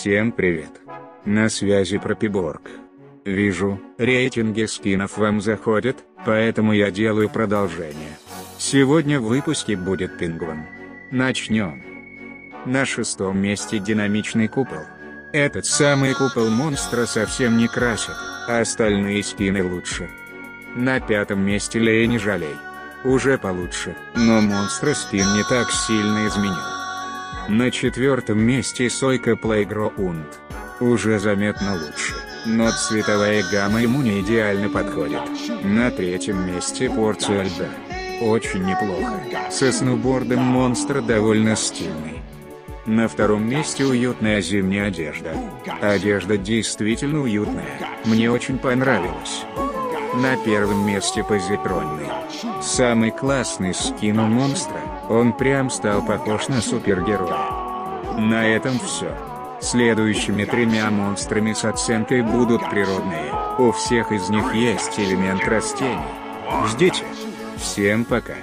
Всем привет. На связи Пропиборг. Вижу, рейтинги скинов вам заходят, поэтому я делаю продолжение. Сегодня в выпуске будет пингвин. Начнем. На шестом месте динамичный купол. Этот самый купол монстра совсем не красит, а остальные скины лучше. На пятом месте Лея не жалей. Уже получше, но монстра скин не так сильно изменил. На четвертом месте Сойка Playground. Уже заметно лучше, но цветовая гамма ему не идеально подходит. На третьем месте порция льда. Очень неплохо. Со сноубордом монстр довольно стильный. На втором месте уютная зимняя одежда. Одежда действительно уютная, мне очень понравилась. На первом месте позитронный. Самый классный скин у монстра, он прям стал похож на супергероя. На этом все. Следующими тремя монстрами с оценкой будут природные. У всех из них есть элемент растений. Ждите. Всем пока.